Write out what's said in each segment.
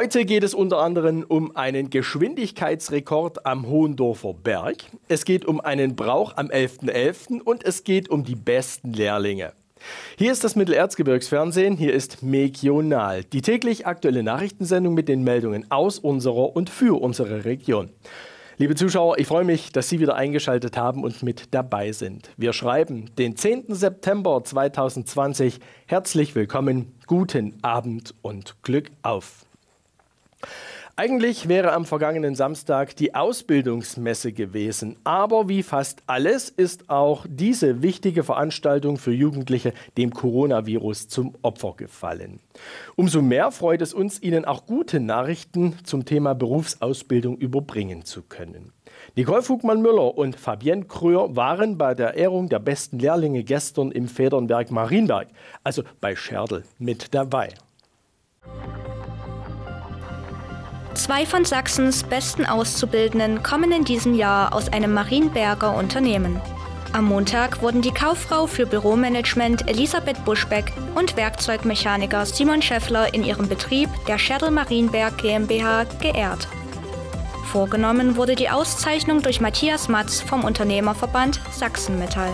Heute geht es unter anderem um einen Geschwindigkeitsrekord am Hohendorfer Berg. Es geht um einen Brauch am 11.11. .11. und es geht um die besten Lehrlinge. Hier ist das Mittelerzgebirgsfernsehen, hier ist Megional, die täglich aktuelle Nachrichtensendung mit den Meldungen aus unserer und für unsere Region. Liebe Zuschauer, ich freue mich, dass Sie wieder eingeschaltet haben und mit dabei sind. Wir schreiben den 10. September 2020. Herzlich willkommen, guten Abend und Glück auf. Eigentlich wäre am vergangenen Samstag die Ausbildungsmesse gewesen, aber wie fast alles ist auch diese wichtige Veranstaltung für Jugendliche dem Coronavirus zum Opfer gefallen. Umso mehr freut es uns, Ihnen auch gute Nachrichten zum Thema Berufsausbildung überbringen zu können. Nicole Fugmann-Müller und Fabienne Kröhr waren bei der Ehrung der besten Lehrlinge gestern im Federnwerk Marienberg, also bei Scherdel, mit dabei. Zwei von Sachsens besten Auszubildenden kommen in diesem Jahr aus einem Marienberger Unternehmen. Am Montag wurden die Kauffrau für Büromanagement Elisabeth Buschbeck und Werkzeugmechaniker Simon Schäffler in ihrem Betrieb der Scherdel Marienberg GmbH geehrt. Vorgenommen wurde die Auszeichnung durch Matthias Matz vom Unternehmerverband Sachsen-Metall.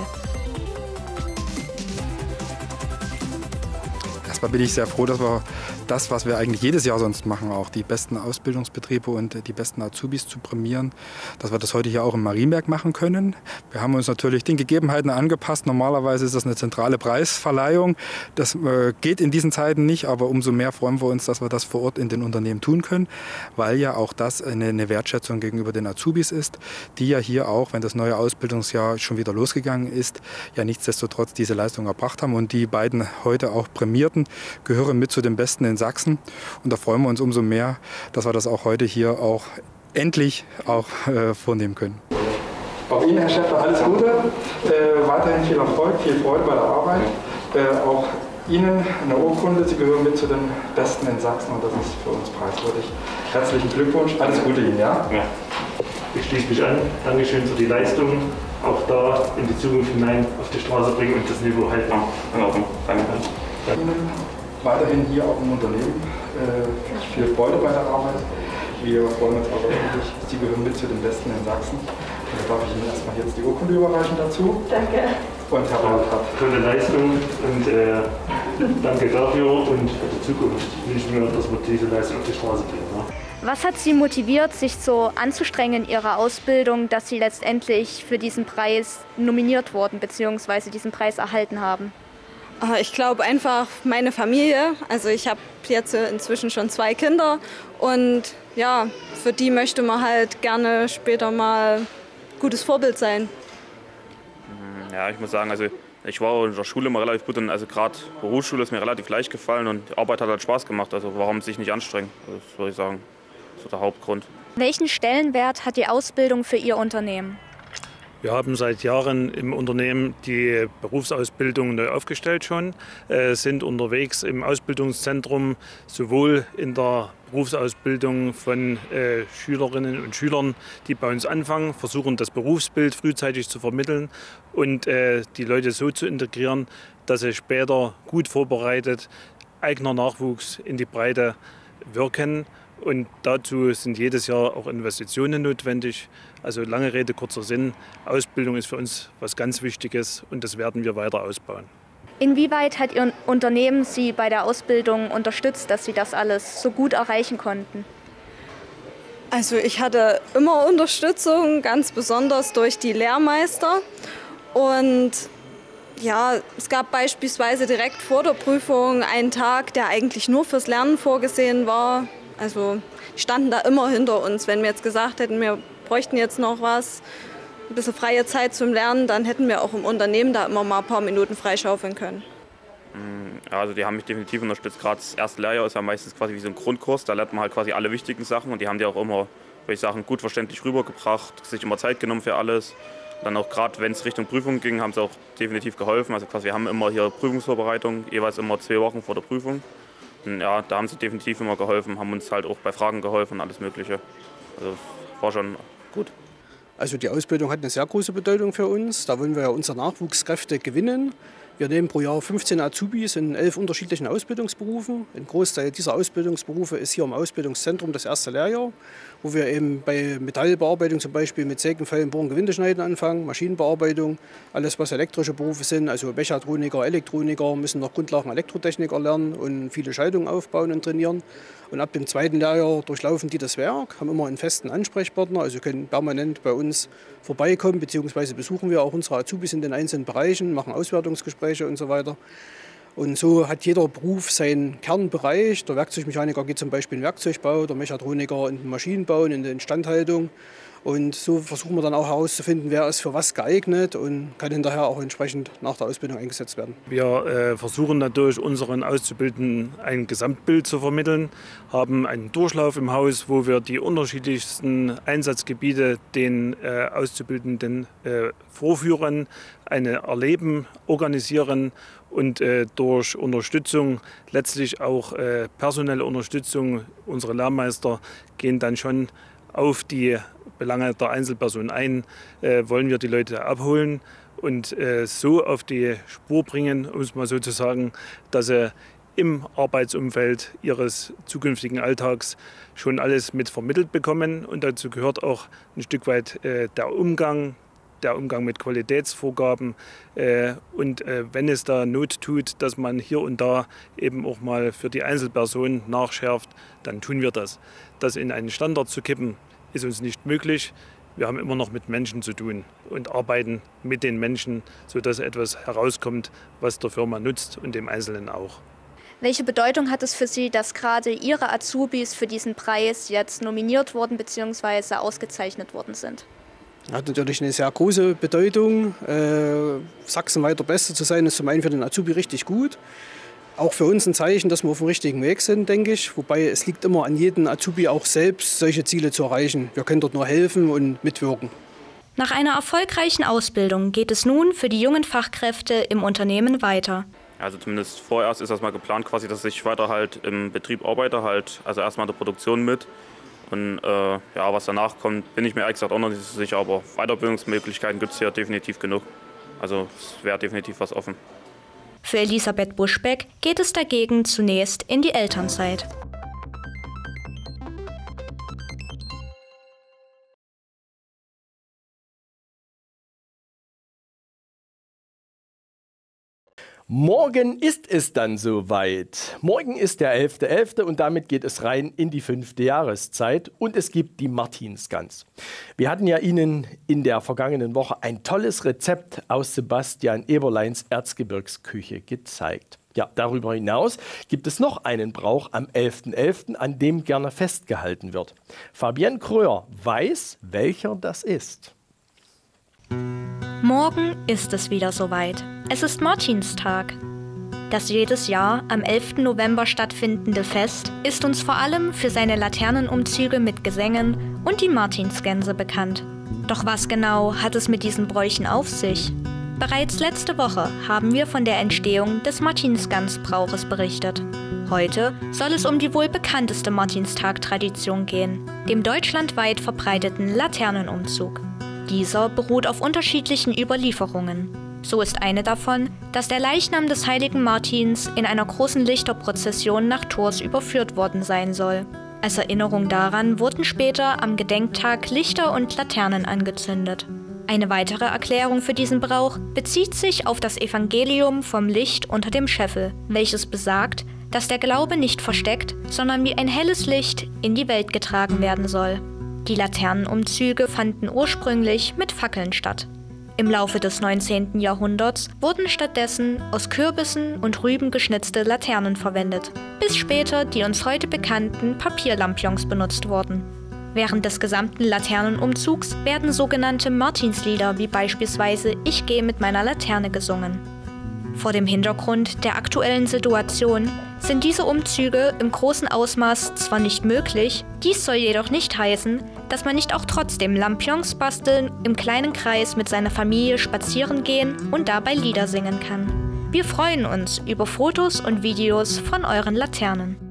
Erstmal bin ich sehr froh, dass wir das, was wir eigentlich jedes Jahr sonst machen, auch die besten Ausbildungsbetriebe und die besten Azubis zu prämieren, dass wir das heute hier auch im Marienberg machen können. Wir haben uns natürlich den Gegebenheiten angepasst. Normalerweise ist das eine zentrale Preisverleihung. Das äh, geht in diesen Zeiten nicht, aber umso mehr freuen wir uns, dass wir das vor Ort in den Unternehmen tun können, weil ja auch das eine Wertschätzung gegenüber den Azubis ist, die ja hier auch, wenn das neue Ausbildungsjahr schon wieder losgegangen ist, ja nichtsdestotrotz diese Leistung erbracht haben. Und die beiden heute auch Prämierten gehören mit zu den Besten in Sachsen. Und da freuen wir uns umso mehr, dass wir das auch heute hier auch endlich auch äh, vornehmen können. Auch Ihnen, Herr Schäfer, alles Gute. Äh, weiterhin viel Erfolg, viel Freude bei der Arbeit. Äh, auch Ihnen eine Urkunde. Sie gehören mit zu den Besten in Sachsen und das ist für uns preiswürdig. Herzlichen Glückwunsch. Alles Gute Ihnen, ja? ja. Ich schließe mich an. Dankeschön für die Leistung. Auch da in die Zukunft hinein auf die Straße bringen und das Niveau halten. in Ordnung. Danke. Ihnen weiterhin hier auch im Unternehmen. Äh, viel Freude bei der Arbeit. Wir freuen uns aber wirklich, Sie gehören mit zu den Besten in Sachsen. Und da darf ich Ihnen erstmal jetzt die Urkunde überreichen dazu. Danke. Und Herr Bartrat. Tolle Leistung und äh, danke dafür und für die Zukunft wünschen wir, dass wir diese Leistung auf die Straße bringen. Ne? Was hat Sie motiviert, sich so anzustrengen in Ihrer Ausbildung, dass Sie letztendlich für diesen Preis nominiert wurden bzw. diesen Preis erhalten haben? Ah, ich glaube einfach meine Familie. Also ich habe jetzt inzwischen schon zwei Kinder und ja, für die möchte man halt gerne später mal gutes Vorbild sein. Mhm, ja, ich muss sagen, also ich war in der Schule immer relativ gut und also gerade Berufsschule ist mir relativ leicht gefallen und die Arbeit hat halt Spaß gemacht. Also warum sich nicht anstrengen? Das würde ich sagen, das ist der Hauptgrund. Welchen Stellenwert hat die Ausbildung für Ihr Unternehmen? Wir haben seit Jahren im Unternehmen die Berufsausbildung neu aufgestellt schon, äh, sind unterwegs im Ausbildungszentrum sowohl in der Berufsausbildung von äh, Schülerinnen und Schülern, die bei uns anfangen, versuchen das Berufsbild frühzeitig zu vermitteln und äh, die Leute so zu integrieren, dass sie später gut vorbereitet eigener Nachwuchs in die Breite wirken und dazu sind jedes Jahr auch Investitionen notwendig. Also lange Rede, kurzer Sinn. Ausbildung ist für uns was ganz Wichtiges und das werden wir weiter ausbauen. Inwieweit hat Ihr Unternehmen Sie bei der Ausbildung unterstützt, dass Sie das alles so gut erreichen konnten? Also ich hatte immer Unterstützung, ganz besonders durch die Lehrmeister. Und ja, es gab beispielsweise direkt vor der Prüfung einen Tag, der eigentlich nur fürs Lernen vorgesehen war. Also die standen da immer hinter uns. Wenn wir jetzt gesagt hätten, wir bräuchten jetzt noch was, ein bisschen freie Zeit zum Lernen, dann hätten wir auch im Unternehmen da immer mal ein paar Minuten freischaufeln können. Mm, ja, also die haben mich definitiv unterstützt. Gerade das erste Lehrjahr ist ja meistens quasi wie so ein Grundkurs. Da lernt man halt quasi alle wichtigen Sachen und die haben die auch immer, würde ich sagen, gut verständlich rübergebracht, sich immer Zeit genommen für alles. Dann auch gerade, wenn es Richtung Prüfung ging, haben sie auch definitiv geholfen. Also quasi, wir haben immer hier Prüfungsvorbereitung, jeweils immer zwei Wochen vor der Prüfung ja, da haben sie definitiv immer geholfen, haben uns halt auch bei Fragen geholfen, alles Mögliche. Also war schon gut. Also die Ausbildung hat eine sehr große Bedeutung für uns. Da wollen wir ja unsere Nachwuchskräfte gewinnen. Wir nehmen pro Jahr 15 Azubis in elf unterschiedlichen Ausbildungsberufen. Ein Großteil dieser Ausbildungsberufe ist hier im Ausbildungszentrum das erste Lehrjahr, wo wir eben bei Metallbearbeitung zum Beispiel mit Sägen, Fällen, Bohren, Gewindeschneiden anfangen, Maschinenbearbeitung, alles was elektrische Berufe sind, also Mechatroniker, Elektroniker müssen noch Grundlagen Elektrotechniker lernen und viele Schaltungen aufbauen und trainieren. Und ab dem zweiten Lehrjahr durchlaufen die das Werk, haben immer einen festen Ansprechpartner, also können permanent bei uns vorbeikommen, beziehungsweise besuchen wir auch unsere Azubis in den einzelnen Bereichen, machen Auswertungsgespräche und so weiter. Und so hat jeder Beruf seinen Kernbereich. Der Werkzeugmechaniker geht zum Beispiel in den Werkzeugbau, der Mechatroniker in den Maschinenbau, in der Instandhaltung. Und so versuchen wir dann auch herauszufinden, wer ist für was geeignet und kann hinterher auch entsprechend nach der Ausbildung eingesetzt werden. Wir äh, versuchen natürlich unseren Auszubildenden ein Gesamtbild zu vermitteln, haben einen Durchlauf im Haus, wo wir die unterschiedlichsten Einsatzgebiete den äh, Auszubildenden äh, vorführen, eine Erleben, organisieren und durch Unterstützung, letztlich auch personelle Unterstützung, unsere Lehrmeister gehen dann schon auf die Belange der Einzelperson ein, äh, wollen wir die Leute abholen und äh, so auf die Spur bringen, um es mal so zu sagen, dass sie im Arbeitsumfeld ihres zukünftigen Alltags schon alles mit vermittelt bekommen. Und dazu gehört auch ein Stück weit äh, der Umgang, der Umgang mit Qualitätsvorgaben. Äh, und äh, wenn es da Not tut, dass man hier und da eben auch mal für die Einzelperson nachschärft, dann tun wir das. Das in einen Standard zu kippen, ist uns nicht möglich. Wir haben immer noch mit Menschen zu tun und arbeiten mit den Menschen, sodass etwas herauskommt, was der Firma nutzt und dem Einzelnen auch. Welche Bedeutung hat es für Sie, dass gerade Ihre Azubis für diesen Preis jetzt nominiert wurden bzw. ausgezeichnet worden sind? Hat natürlich eine sehr große Bedeutung. Äh, Sachsen der Beste zu sein, ist zum einen für den Azubi richtig gut auch für uns ein Zeichen, dass wir auf dem richtigen Weg sind, denke ich. Wobei es liegt immer an jedem Azubi auch selbst, solche Ziele zu erreichen. Wir können dort nur helfen und mitwirken. Nach einer erfolgreichen Ausbildung geht es nun für die jungen Fachkräfte im Unternehmen weiter. Also zumindest vorerst ist das mal geplant, quasi, dass ich weiter halt im Betrieb arbeite, halt also erstmal in der Produktion mit. Und äh, ja, was danach kommt, bin ich mir ehrlich gesagt auch noch nicht so sicher, aber Weiterbildungsmöglichkeiten gibt es hier definitiv genug. Also es wäre definitiv was offen. Für Elisabeth Buschbeck geht es dagegen zunächst in die Elternzeit. Morgen ist es dann soweit. Morgen ist der 11.11. .11. und damit geht es rein in die fünfte Jahreszeit und es gibt die Martinsgans. Wir hatten ja Ihnen in der vergangenen Woche ein tolles Rezept aus Sebastian Eberleins Erzgebirgsküche gezeigt. Ja, darüber hinaus gibt es noch einen Brauch am 11.11., .11., an dem gerne festgehalten wird. Fabienne Kröhr weiß, welcher das ist. Morgen ist es wieder soweit. Es ist Martinstag. Das jedes Jahr am 11. November stattfindende Fest ist uns vor allem für seine Laternenumzüge mit Gesängen und die Martinsgänse bekannt. Doch was genau hat es mit diesen Bräuchen auf sich? Bereits letzte Woche haben wir von der Entstehung des Martinsgansbrauches berichtet. Heute soll es um die wohl bekannteste Martinstag-Tradition gehen, dem deutschlandweit verbreiteten Laternenumzug. Dieser beruht auf unterschiedlichen Überlieferungen. So ist eine davon, dass der Leichnam des heiligen Martins in einer großen Lichterprozession nach Tours überführt worden sein soll. Als Erinnerung daran wurden später am Gedenktag Lichter und Laternen angezündet. Eine weitere Erklärung für diesen Brauch bezieht sich auf das Evangelium vom Licht unter dem Scheffel, welches besagt, dass der Glaube nicht versteckt, sondern wie ein helles Licht in die Welt getragen werden soll. Die Laternenumzüge fanden ursprünglich mit Fackeln statt. Im Laufe des 19. Jahrhunderts wurden stattdessen aus Kürbissen und Rüben geschnitzte Laternen verwendet, bis später die uns heute bekannten Papierlampions benutzt wurden. Während des gesamten Laternenumzugs werden sogenannte Martinslieder wie beispielsweise Ich gehe mit meiner Laterne gesungen. Vor dem Hintergrund der aktuellen Situation sind diese Umzüge im großen Ausmaß zwar nicht möglich, dies soll jedoch nicht heißen, dass man nicht auch trotzdem Lampions basteln, im kleinen Kreis mit seiner Familie spazieren gehen und dabei Lieder singen kann. Wir freuen uns über Fotos und Videos von euren Laternen.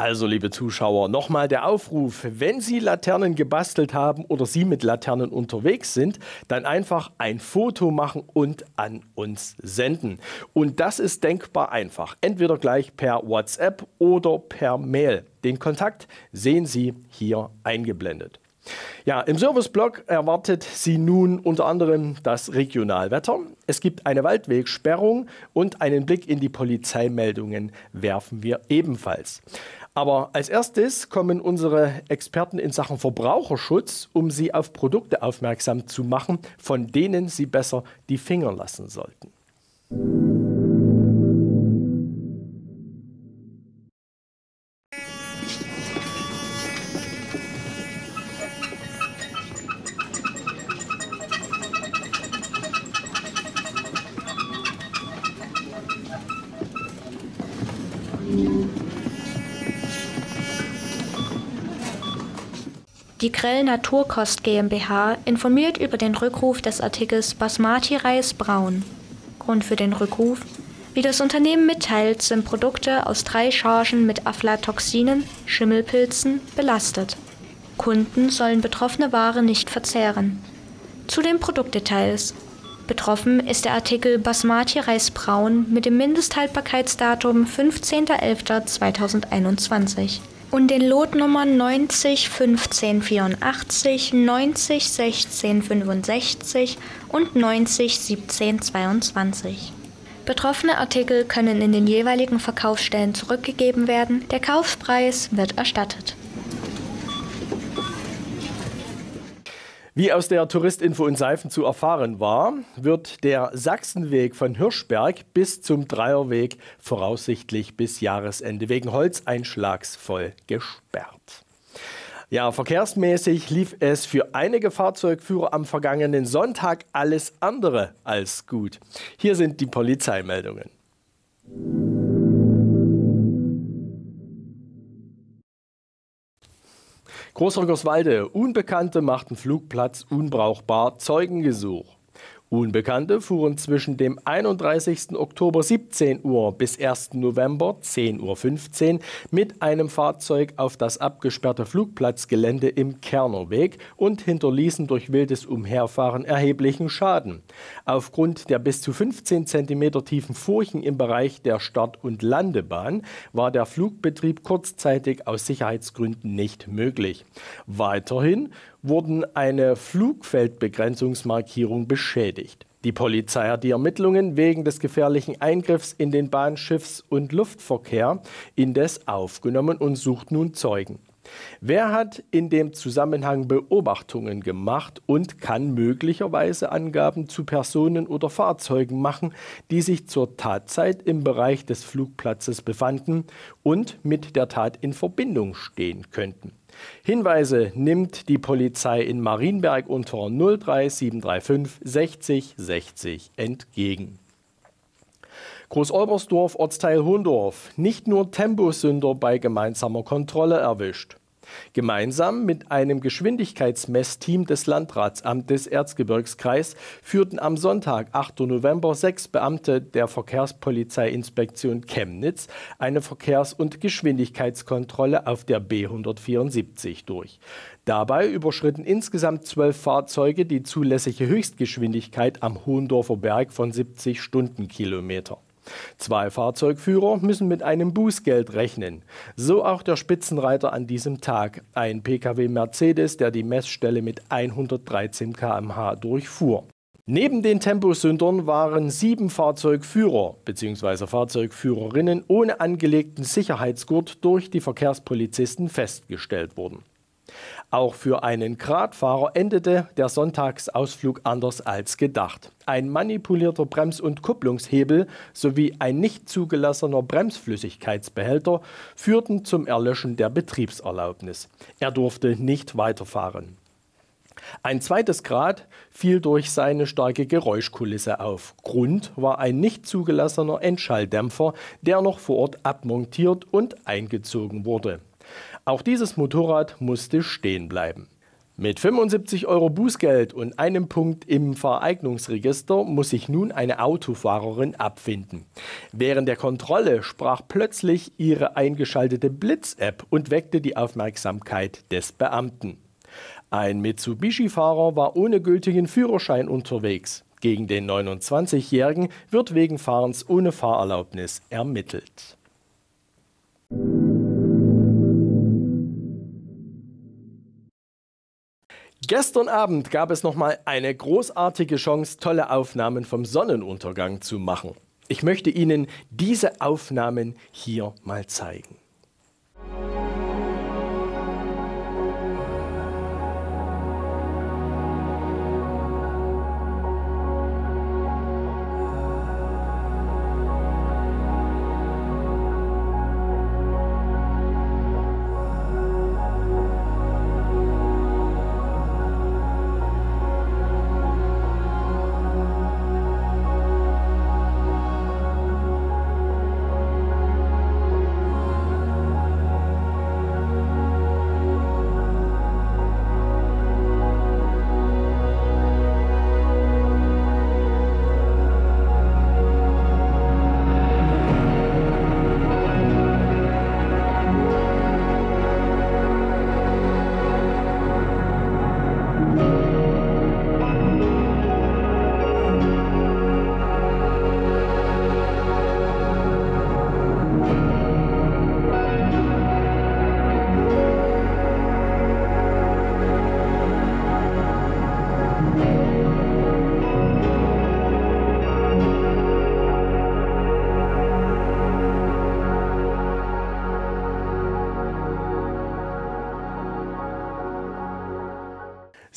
Also, liebe Zuschauer, nochmal der Aufruf, wenn Sie Laternen gebastelt haben oder Sie mit Laternen unterwegs sind, dann einfach ein Foto machen und an uns senden. Und das ist denkbar einfach, entweder gleich per WhatsApp oder per Mail. Den Kontakt sehen Sie hier eingeblendet. Ja, im Serviceblog erwartet Sie nun unter anderem das Regionalwetter. Es gibt eine Waldwegsperrung und einen Blick in die Polizeimeldungen werfen wir ebenfalls. Aber als erstes kommen unsere Experten in Sachen Verbraucherschutz, um Sie auf Produkte aufmerksam zu machen, von denen Sie besser die Finger lassen sollten. Die Grell Naturkost GmbH informiert über den Rückruf des Artikels Basmati-Reis braun. Grund für den Rückruf? Wie das Unternehmen mitteilt, sind Produkte aus drei Chargen mit Aflatoxinen, Schimmelpilzen, belastet. Kunden sollen betroffene Ware nicht verzehren. Zu den Produktdetails. Betroffen ist der Artikel Basmati Reis Braun mit dem Mindesthaltbarkeitsdatum 15.11.2021 und den Lotnummern 90 15 84, 90 16 65 und 90 17 22. Betroffene Artikel können in den jeweiligen Verkaufsstellen zurückgegeben werden. Der Kaufpreis wird erstattet. Wie aus der Touristinfo in Seifen zu erfahren war, wird der Sachsenweg von Hirschberg bis zum Dreierweg voraussichtlich bis Jahresende wegen Holzeinschlags voll gesperrt. Ja, verkehrsmäßig lief es für einige Fahrzeugführer am vergangenen Sonntag alles andere als gut. Hier sind die Polizeimeldungen. Großrockerswalde. Unbekannte machten Flugplatz unbrauchbar. Zeugengesuch. Unbekannte fuhren zwischen dem 31. Oktober 17 Uhr bis 1. November 10.15 Uhr mit einem Fahrzeug auf das abgesperrte Flugplatzgelände im Kernerweg und hinterließen durch wildes Umherfahren erheblichen Schaden. Aufgrund der bis zu 15 cm tiefen Furchen im Bereich der Start- und Landebahn war der Flugbetrieb kurzzeitig aus Sicherheitsgründen nicht möglich. Weiterhin wurden eine Flugfeldbegrenzungsmarkierung beschädigt. Die Polizei hat die Ermittlungen wegen des gefährlichen Eingriffs in den Bahnschiffs- und Luftverkehr indes aufgenommen und sucht nun Zeugen. Wer hat in dem Zusammenhang Beobachtungen gemacht und kann möglicherweise Angaben zu Personen oder Fahrzeugen machen, die sich zur Tatzeit im Bereich des Flugplatzes befanden und mit der Tat in Verbindung stehen könnten? Hinweise nimmt die Polizei in Marienberg unter 03735 60 60 entgegen. Groß-Olbersdorf, Ortsteil Hohndorf. Nicht nur Temposünder bei gemeinsamer Kontrolle erwischt. Gemeinsam mit einem Geschwindigkeitsmessteam des Landratsamtes Erzgebirgskreis führten am Sonntag, 8. November, sechs Beamte der Verkehrspolizeiinspektion Chemnitz eine Verkehrs- und Geschwindigkeitskontrolle auf der B174 durch. Dabei überschritten insgesamt zwölf Fahrzeuge die zulässige Höchstgeschwindigkeit am Hohendorfer Berg von 70 Stundenkilometer. Zwei Fahrzeugführer müssen mit einem Bußgeld rechnen. So auch der Spitzenreiter an diesem Tag, ein Pkw Mercedes, der die Messstelle mit 113 km/h durchfuhr. Neben den Temposündern waren sieben Fahrzeugführer bzw. Fahrzeugführerinnen ohne angelegten Sicherheitsgurt durch die Verkehrspolizisten festgestellt worden. Auch für einen Gradfahrer endete der Sonntagsausflug anders als gedacht. Ein manipulierter Brems- und Kupplungshebel sowie ein nicht zugelassener Bremsflüssigkeitsbehälter führten zum Erlöschen der Betriebserlaubnis. Er durfte nicht weiterfahren. Ein zweites Grad fiel durch seine starke Geräuschkulisse auf. Grund war ein nicht zugelassener Endschalldämpfer, der noch vor Ort abmontiert und eingezogen wurde. Auch dieses Motorrad musste stehen bleiben. Mit 75 Euro Bußgeld und einem Punkt im Vereignungsregister muss sich nun eine Autofahrerin abfinden. Während der Kontrolle sprach plötzlich ihre eingeschaltete Blitz-App und weckte die Aufmerksamkeit des Beamten. Ein Mitsubishi-Fahrer war ohne gültigen Führerschein unterwegs. Gegen den 29-Jährigen wird wegen Fahrens ohne Fahrerlaubnis ermittelt. Gestern Abend gab es nochmal eine großartige Chance, tolle Aufnahmen vom Sonnenuntergang zu machen. Ich möchte Ihnen diese Aufnahmen hier mal zeigen.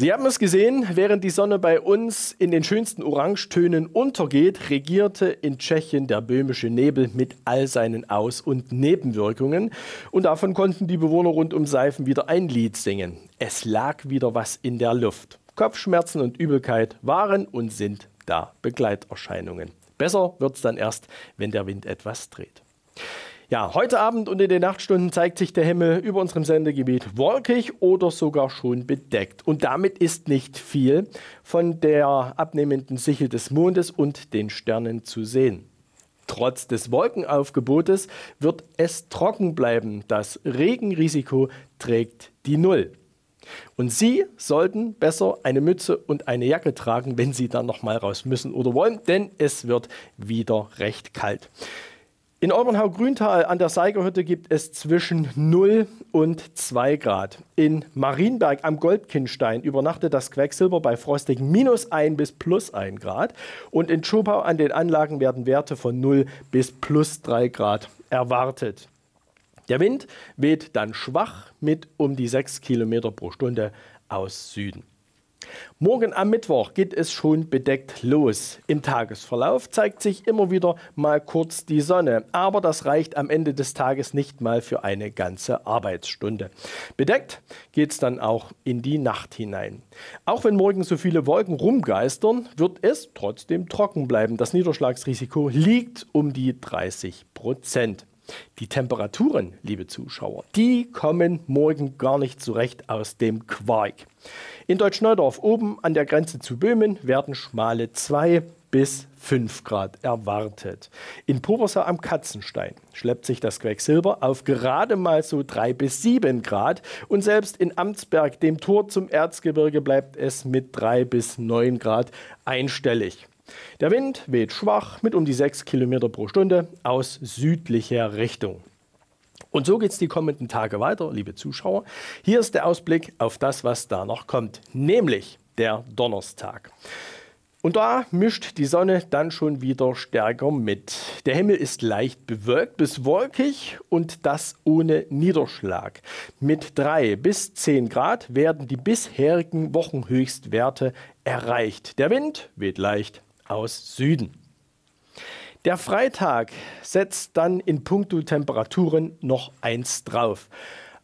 Sie haben es gesehen, während die Sonne bei uns in den schönsten Orangetönen untergeht, regierte in Tschechien der böhmische Nebel mit all seinen Aus- und Nebenwirkungen. Und davon konnten die Bewohner rund um Seifen wieder ein Lied singen. Es lag wieder was in der Luft. Kopfschmerzen und Übelkeit waren und sind da Begleiterscheinungen. Besser wird es dann erst, wenn der Wind etwas dreht. Ja, heute Abend und in den Nachtstunden zeigt sich der Himmel über unserem Sendegebiet wolkig oder sogar schon bedeckt. Und damit ist nicht viel von der abnehmenden Sichel des Mondes und den Sternen zu sehen. Trotz des Wolkenaufgebotes wird es trocken bleiben. Das Regenrisiko trägt die Null. Und Sie sollten besser eine Mütze und eine Jacke tragen, wenn Sie dann noch mal raus müssen oder wollen, denn es wird wieder recht kalt. In Obernhau-Grüntal an der Seigerhütte gibt es zwischen 0 und 2 Grad. In Marienberg am Goldkindstein übernachtet das Quecksilber bei frostigen minus 1 bis plus 1 Grad. Und in Schopau an den Anlagen werden Werte von 0 bis plus 3 Grad erwartet. Der Wind weht dann schwach mit um die 6 Kilometer pro Stunde aus Süden. Morgen am Mittwoch geht es schon bedeckt los. Im Tagesverlauf zeigt sich immer wieder mal kurz die Sonne, aber das reicht am Ende des Tages nicht mal für eine ganze Arbeitsstunde. Bedeckt geht es dann auch in die Nacht hinein. Auch wenn morgen so viele Wolken rumgeistern, wird es trotzdem trocken bleiben. Das Niederschlagsrisiko liegt um die 30 Prozent. Die Temperaturen, liebe Zuschauer, die kommen morgen gar nicht zurecht aus dem Quark. In Deutschneudorf oben an der Grenze zu Böhmen werden schmale 2 bis 5 Grad erwartet. In Pobersau am Katzenstein schleppt sich das Quecksilber auf gerade mal so 3 bis 7 Grad und selbst in Amtsberg, dem Tor zum Erzgebirge, bleibt es mit 3 bis 9 Grad einstellig. Der Wind weht schwach mit um die 6 Kilometer pro Stunde aus südlicher Richtung. Und so geht es die kommenden Tage weiter, liebe Zuschauer. Hier ist der Ausblick auf das, was da noch kommt, nämlich der Donnerstag. Und da mischt die Sonne dann schon wieder stärker mit. Der Himmel ist leicht bewölkt bis wolkig und das ohne Niederschlag. Mit 3 bis 10 Grad werden die bisherigen Wochenhöchstwerte erreicht. Der Wind weht leicht aus Süden. Der Freitag setzt dann in puncto Temperaturen noch eins drauf.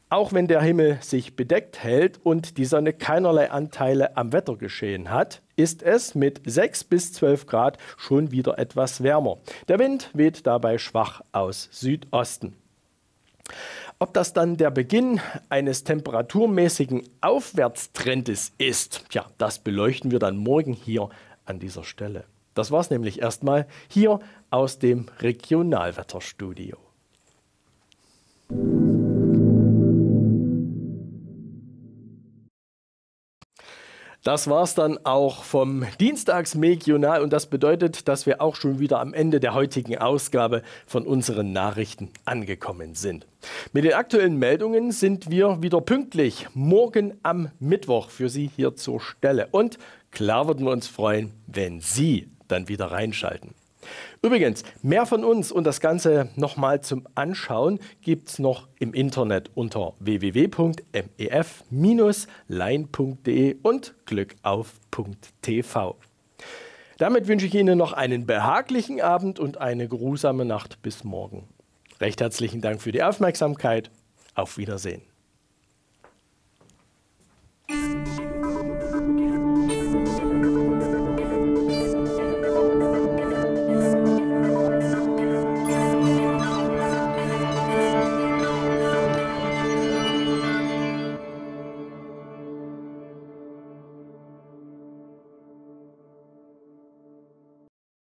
Auch wenn der Himmel sich bedeckt hält und die Sonne keinerlei Anteile am Wettergeschehen hat, ist es mit 6 bis 12 Grad schon wieder etwas wärmer. Der Wind weht dabei schwach aus Südosten. Ob das dann der Beginn eines temperaturmäßigen Aufwärtstrendes ist, tja, das beleuchten wir dann morgen hier an dieser Stelle. Das war es nämlich erstmal hier aus dem Regionalwetterstudio. Das war es dann auch vom Dienstagsregional und das bedeutet, dass wir auch schon wieder am Ende der heutigen Ausgabe von unseren Nachrichten angekommen sind. Mit den aktuellen Meldungen sind wir wieder pünktlich morgen am Mittwoch für Sie hier zur Stelle. Und klar würden wir uns freuen, wenn Sie dann wieder reinschalten. Übrigens, mehr von uns und das Ganze nochmal zum Anschauen gibt es noch im Internet unter www.mef-lein.de und glückauf.tv. Damit wünsche ich Ihnen noch einen behaglichen Abend und eine geruhsame Nacht bis morgen. Recht herzlichen Dank für die Aufmerksamkeit. Auf Wiedersehen.